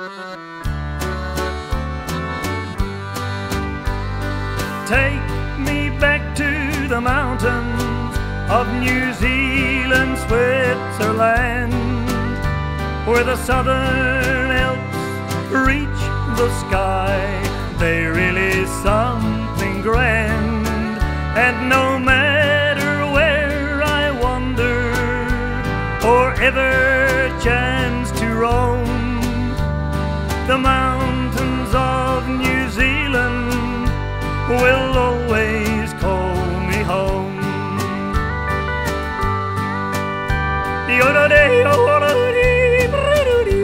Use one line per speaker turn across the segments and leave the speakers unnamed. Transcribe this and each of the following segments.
Take me back to the mountains of New Zealand, Switzerland, where the southern Alps reach the sky. The mountains of New Zealand will always call me home. Yoda-dee, yoda-dee, bri-do-dee,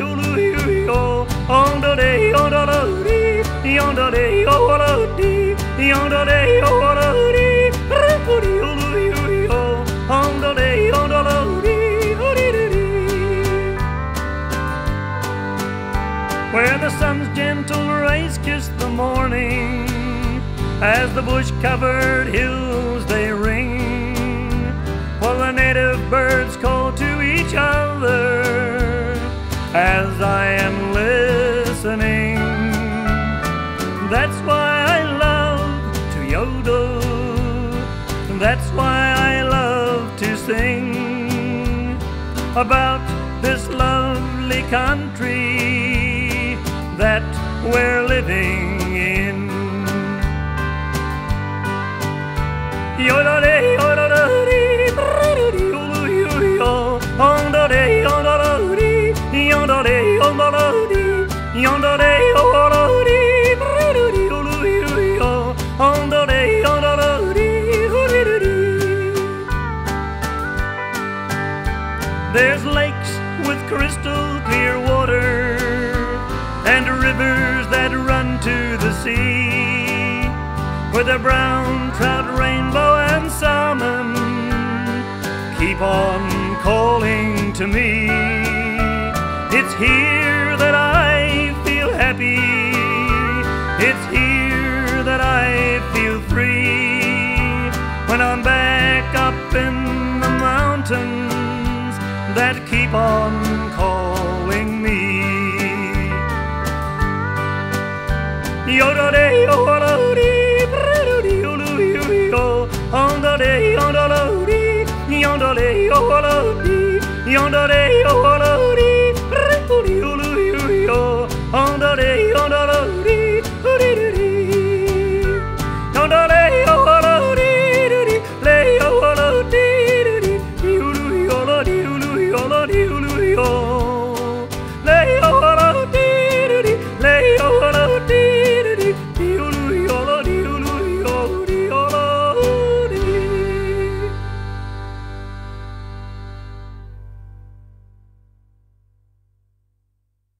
Where the sun's gentle rays kiss the morning. As the bush covered hills they ring, while the native birds call to each other as I am listening. That's why I love to yodel, that's why I love to sing about this lovely country that we're living in. There's lakes with crystal clear water and rivers that run to the sea with a brown trout, rainbow, and salmon keep on calling to me. It's here that I feel happy. It's here that I feel free when I'm back up in the mountains that keep on calling Yoda-dee, yoda-dee, bri-do-dee, yoo-doo, yo. Onda-dee, yonda-dee, yonda-dee, yoda-dee, yonda-dee, yoda